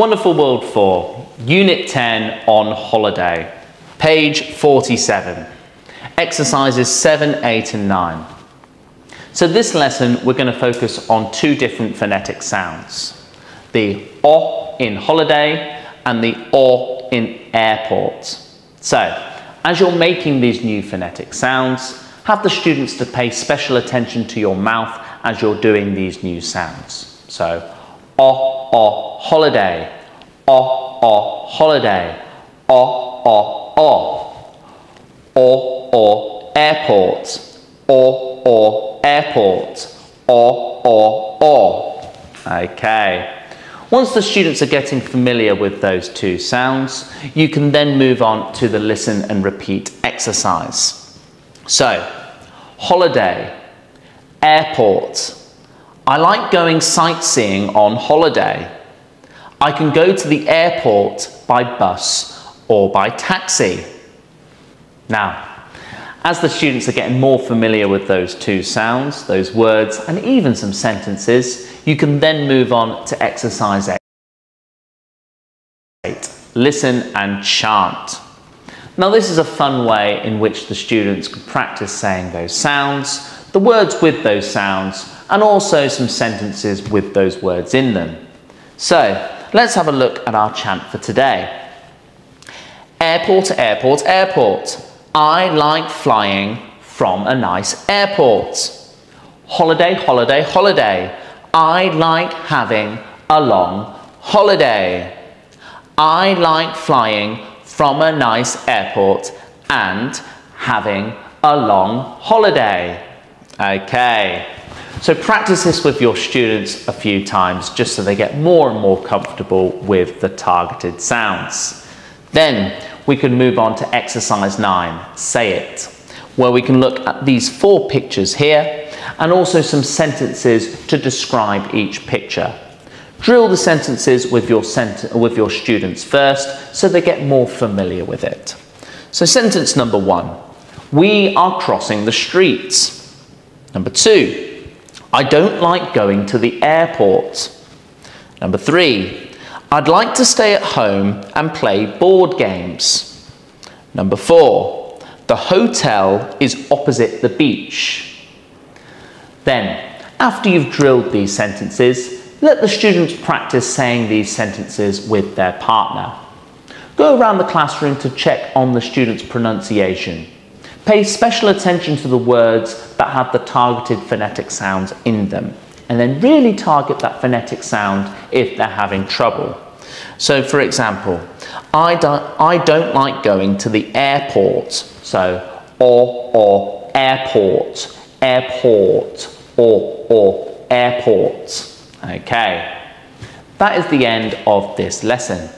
Wonderful World 4, Unit 10 on holiday, page 47, exercises 7, 8 and 9. So this lesson we're going to focus on two different phonetic sounds, the O in holiday and the O in airport. So as you're making these new phonetic sounds, have the students to pay special attention to your mouth as you're doing these new sounds. So, o, o, holiday, o, o, holiday, o, o, o, o, o, airport, o, o, airport, o, o, o. Okay. Once the students are getting familiar with those two sounds, you can then move on to the listen and repeat exercise. So, holiday, airport. I like going sightseeing on holiday. I can go to the airport by bus or by taxi. Now, as the students are getting more familiar with those two sounds, those words, and even some sentences, you can then move on to exercise 8. Listen and chant. Now this is a fun way in which the students can practice saying those sounds, the words with those sounds, and also some sentences with those words in them. So let's have a look at our chant for today. Airport, airport, airport. I like flying from a nice airport. Holiday, holiday, holiday. I like having a long holiday. I like flying from a nice airport and having a long holiday. Okay, so practice this with your students a few times just so they get more and more comfortable with the targeted sounds. Then we can move on to exercise nine, say it, where we can look at these four pictures here and also some sentences to describe each picture. Drill the sentences with your, sent with your students first so they get more familiar with it. So sentence number one, we are crossing the streets. Number two, I don't like going to the airport. Number three, I'd like to stay at home and play board games. Number four, the hotel is opposite the beach. Then, after you've drilled these sentences, let the students practice saying these sentences with their partner. Go around the classroom to check on the student's pronunciation. Pay special attention to the words that have the targeted phonetic sounds in them and then really target that phonetic sound if they're having trouble. So for example, I don't, I don't like going to the airport. So, or, or, airport, airport, or, or, airport. Okay, that is the end of this lesson.